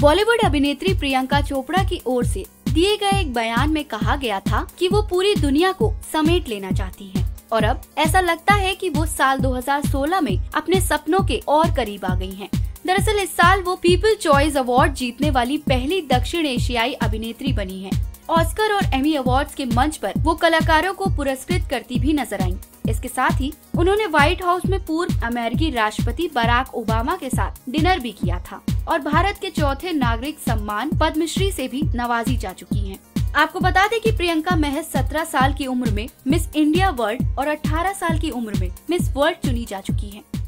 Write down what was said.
बॉलीवुड अभिनेत्री प्रियंका चोपड़ा की ओर से दिए गए एक बयान में कहा गया था कि वो पूरी दुनिया को समेट लेना चाहती हैं और अब ऐसा लगता है कि वो साल 2016 में अपने सपनों के और करीब आ गई हैं। दरअसल इस साल वो पीपल चॉइस अवार्ड जीतने वाली पहली दक्षिण एशियाई अभिनेत्री बनी है ऑस्कर और एमी अवार्ड्स के मंच पर वो कलाकारों को पुरस्कृत करती भी नज़र आईं। इसके साथ ही उन्होंने व्हाइट हाउस में पूर्व अमेरिकी राष्ट्रपति बराक ओबामा के साथ डिनर भी किया था और भारत के चौथे नागरिक सम्मान पद्मश्री से भी नवाजी जा चुकी हैं। आपको बता दें कि प्रियंका महज 17 साल की उम्र में मिस इंडिया वर्ल्ड और 18 साल की उम्र में मिस वर्ल्ड चुनी जा चुकी हैं।